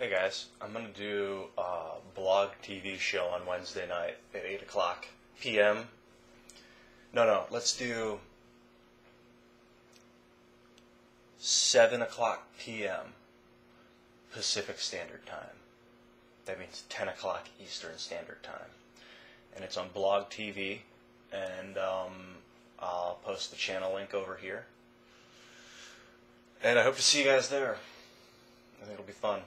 Hey guys, I'm gonna do a blog TV show on Wednesday night at 8 o'clock p.m. No, no, let's do 7 o'clock p.m. Pacific Standard Time. That means 10 o'clock Eastern Standard Time. And it's on Blog TV, and um, I'll post the channel link over here. And I hope to see you guys there. I think it'll be fun.